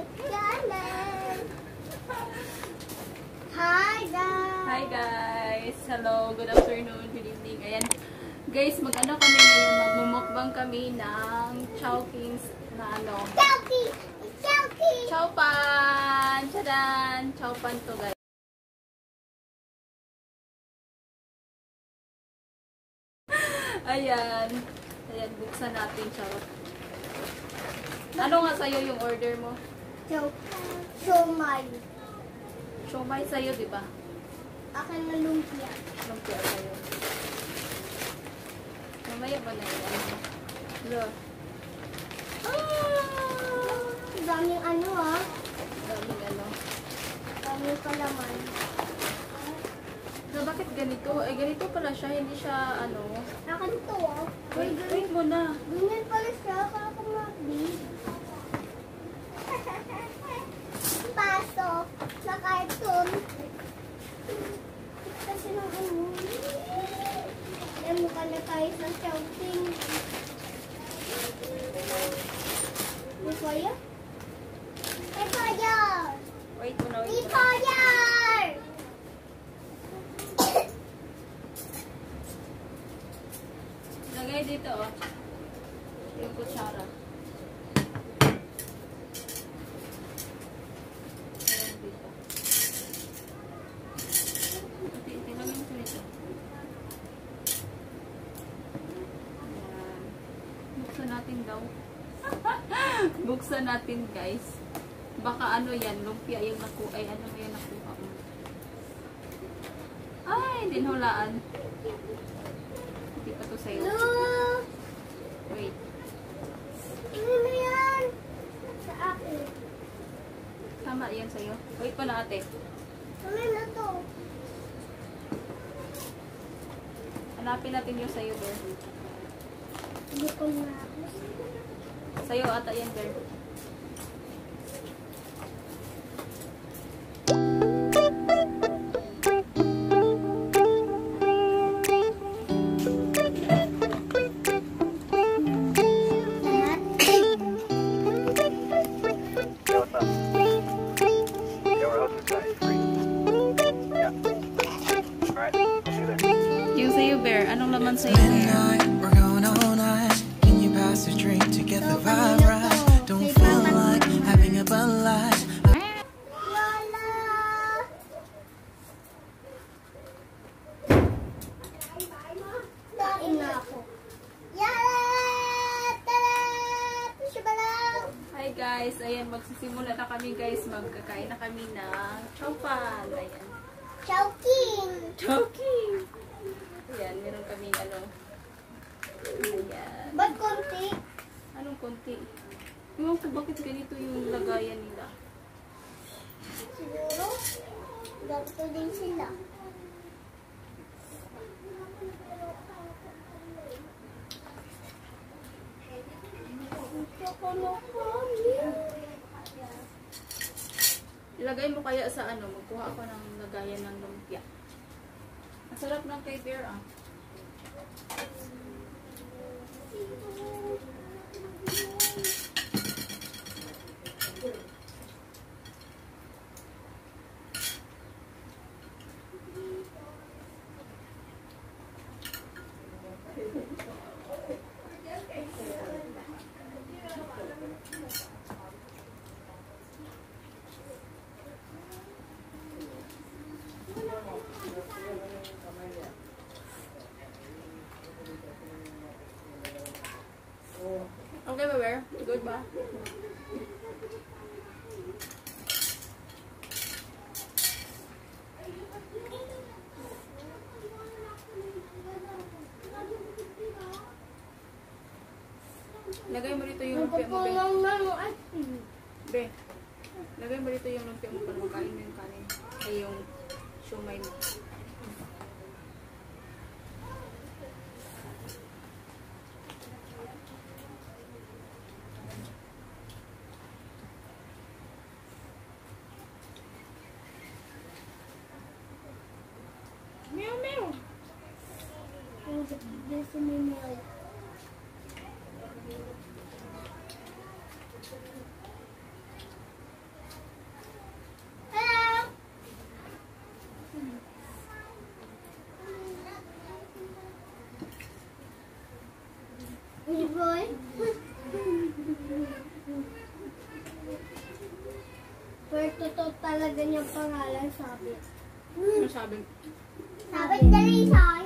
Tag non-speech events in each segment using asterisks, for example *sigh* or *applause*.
Hi guys! Hi guys! Hello, good afternoon, good evening. Ayan. Guys, mag-ano kami ngayon, magmumukbang kami ng Chowkings na ano. Chowky! Chowky! Chowpan! Chadan! Chowpan to guys. *laughs* Ayan. Ayan, buksan natin charot. Ano nga sa'yo yung order mo? Chomay. Siomay sa'yo, di ba? Akin na lumpia. Lumpia sa'yo. Mamaya ba na yun? Look. Ah! Daming ano ah. Daming ano. Daming palaman. So, bakit ganito? Eh, ganito pala siya. Hindi siya, ano. Akin to ah. Wait, wait mo na. Ganyan pala siya. Kakamagdi. Pasok sa cartoon. Kasi ng ano. Alam mo ka na tayo sa shouting. Di kaya? Di kaya! Wait mo na, Di wait mo na. kaya! Lagay dito, oh. Yung kutsara. Ayan, dito. Iti, iti, lagay mo sa dito. Ayan. Buksan natin daw. *laughs* Buksan natin, guys. Baka ano yan, lumpia yung naku ay ano yung nakuha mo. Ay, dinhulaan. Hindi pa to sa'yo. Look! Wait. Ano na yan? Sa akin. Tama yan sa'yo. Wait pa na ate. Ano na to? Hanapin natin yung sa'yo, Bear. Gutom na ako. Sa'yo ata yan, Bear. Guys. Ayan, magsisimula na kami, guys. Magkakain na kami ng chowpan. Ayan. Chowking! Chowking! Ayan, meron kaming ano. Ayan. Ba't konti? Anong konti? Ewan ko bakit ganito yung lagayan nila. Siguro, ganito din sila. Gusto ko na kami. Ilagay mo kaya sa ano, magkuha ako ng lagayan ng lumpia. Masarap ng kay Bear, ah. Okay ba, Bear? Good ba? Lagay mo dito yung lumpia mo, Be. Be, lagay mo dito yung lumpia mo para makain mo yung kanin. Ay, yung siomay mo. milk. There's this in the milk. Pero totoo talaga niyang pangalan, sabi. Ano sabi? Sabi dali sa'yo. It's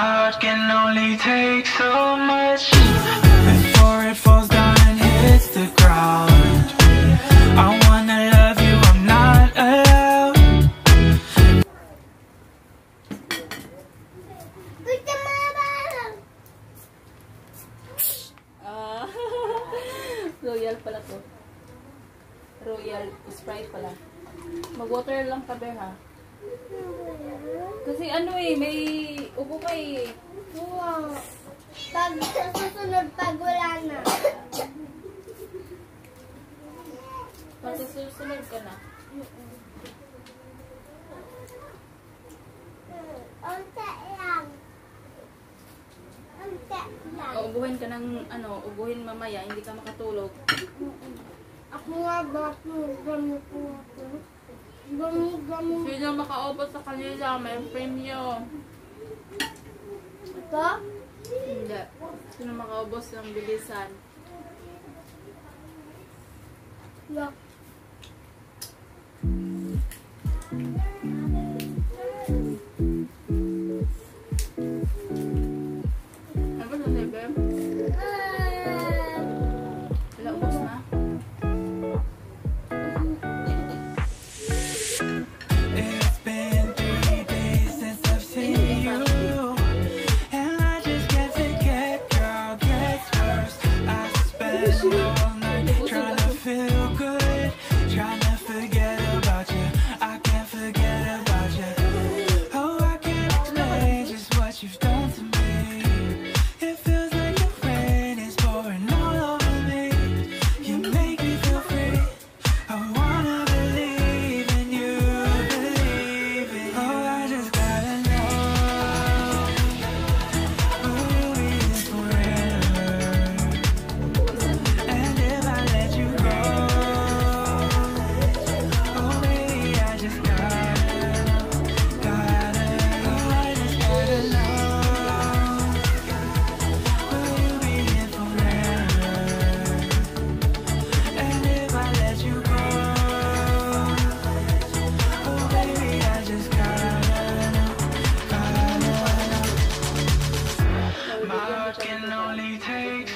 heart can only take so much before it falls down and hits the ground. I wanna love you, I'm not allowed. Gusto mo na ba? Ah, Royal pala to. Royal Sprite pala. Mag-water lang ka, Bear, ha? Kasi ano eh, may upo ka eh. Wow. Pag sa susunod, pag wala na. Pag susunod ka na. Unta lang. Unta lang. Ubuhin ka ng, ano, ubuhin mamaya, hindi ka makatulog. Ako nga ba? Gamit ko ako. Gamit, gamit. Sino makaubos sa kanila, may premium. Ito? Hindi. Sino makaubos ng bilisan? Look. takes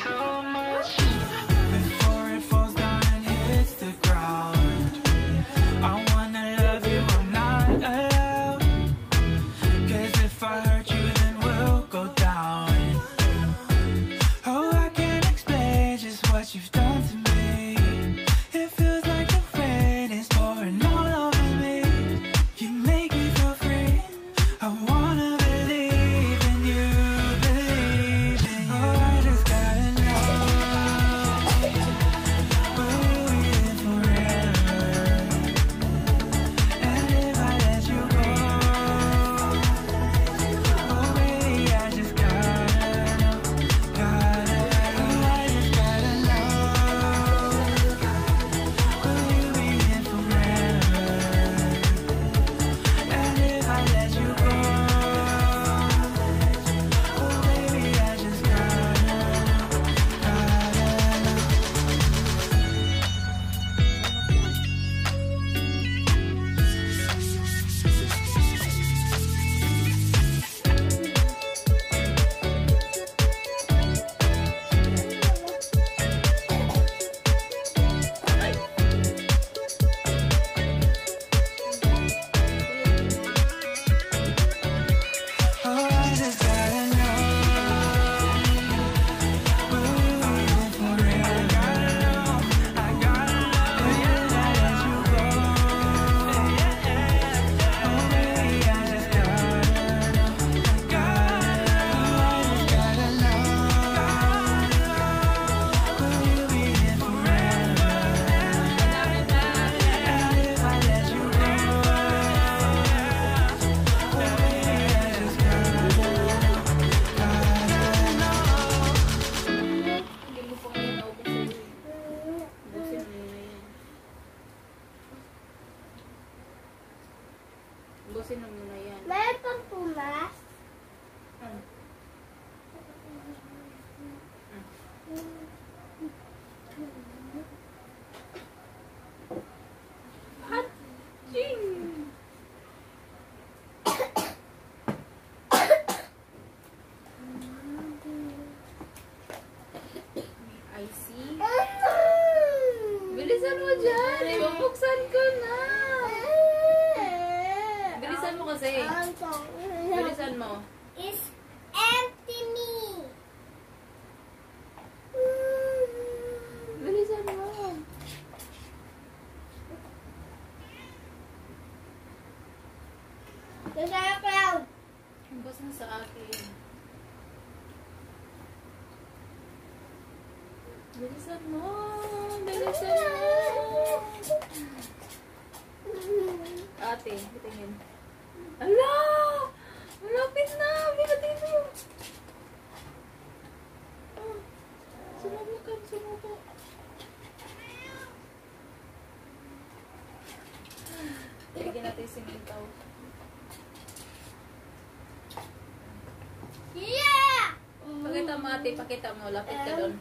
Busin na muna yan. Meron pang pumas. Ano? I see. *coughs* Bilisan mo dyan! Ibubuksan ko na! Bilisan mo. is empty me. Bilisan mo. There's a cloud. Na sa akin. Bilisan mo. Bilisan mo. *laughs* Ate, tingin. Ala! Malapit na! Bigatin mo! Ah, Sumubo ka, sumubo. Lagyan natin simintaw. Yeah! Pakita mo ate, pakita mo. Lapit ka doon.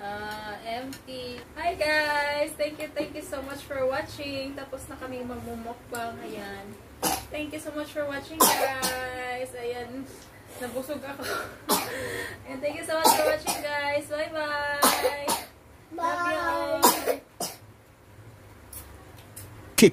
Ah, empty. Hi guys! Thank you, thank you so much for watching. Tapos na kami magmumukbang. Ayan. Thank you so much for watching guys. Ayan. Nabusog ako. *laughs* And thank you so much for watching guys. Bye-bye! Love you all! Bye. Hey.